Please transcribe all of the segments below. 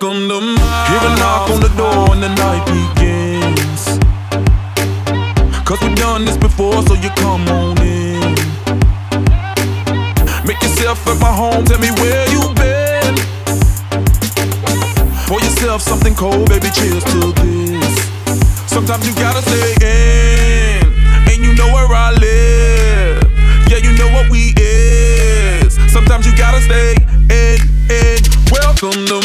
knock on the mind. Hear a knock on the door and the night begins. Cause we've done this before, so you come on in. Make yourself at my home, tell me where you've been. Pour yourself something cold, baby, cheers to this. Sometimes you gotta stay in, and you know where I live. Yeah, you know what we is. Sometimes you gotta stay in, in. Welcome to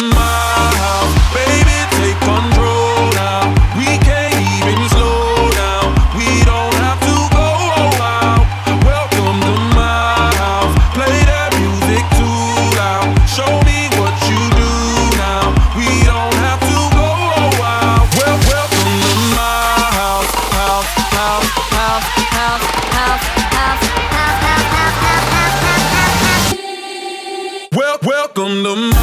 comes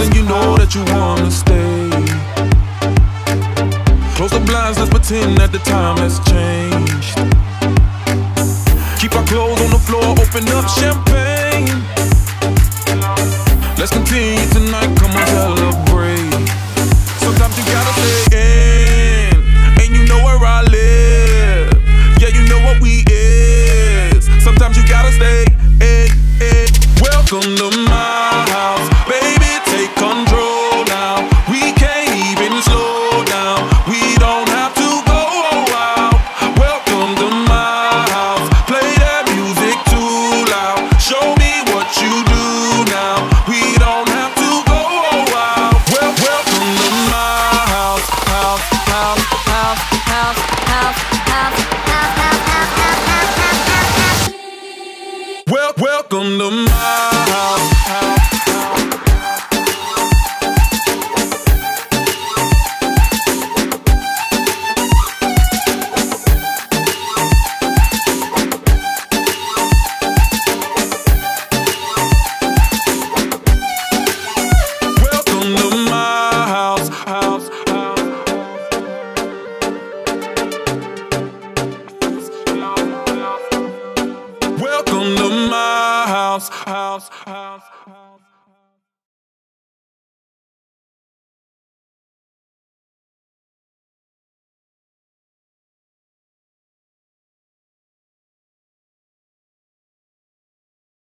and you know that you wanna stay. Close the blinds, let's pretend that the time has changed. Leave our clothes on the floor, open up champagne. Let's continue tonight, come on celebrate. Sometimes you gotta stay in And you know where I live. Yeah, you know what we is. Sometimes you gotta stay in, in. Welcome to under my Welcome to my house.